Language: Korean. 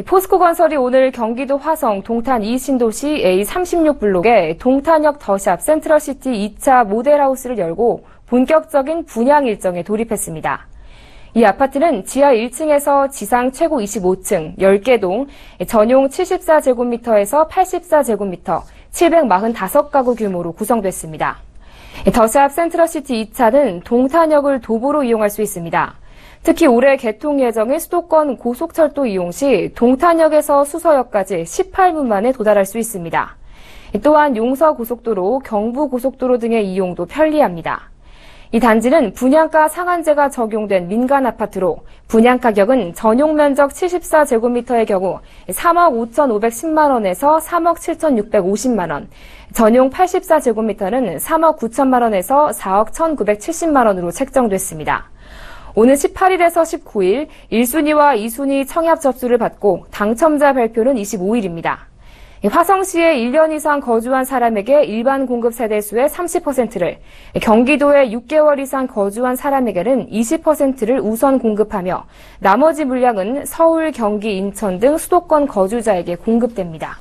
포스코 건설이 오늘 경기도 화성 동탄 2신도시 A36블록에 동탄역 더샵 센트럴시티 2차 모델하우스를 열고 본격적인 분양 일정에 돌입했습니다. 이 아파트는 지하 1층에서 지상 최고 25층 10개 동 전용 74제곱미터에서 84제곱미터 745가구 규모로 구성됐습니다. 더샵 센트럴시티 2차는 동탄역을 도보로 이용할 수 있습니다. 특히 올해 개통 예정의 수도권 고속철도 이용 시 동탄역에서 수서역까지 18분 만에 도달할 수 있습니다. 또한 용서고속도로, 경부고속도로 등의 이용도 편리합니다. 이 단지는 분양가 상한제가 적용된 민간 아파트로 분양 가격은 전용 면적 74제곱미터의 경우 3억 5,510만 원에서 3억 7,650만 원, 전용 84제곱미터는 3억 9천만 원에서 4억 1,970만 원으로 책정됐습니다. 오는 18일에서 19일 1순위와 2순위 청약 접수를 받고 당첨자 발표는 25일입니다. 화성시에 1년 이상 거주한 사람에게 일반 공급 세대수의 30%를, 경기도에 6개월 이상 거주한 사람에게는 20%를 우선 공급하며 나머지 물량은 서울, 경기, 인천 등 수도권 거주자에게 공급됩니다.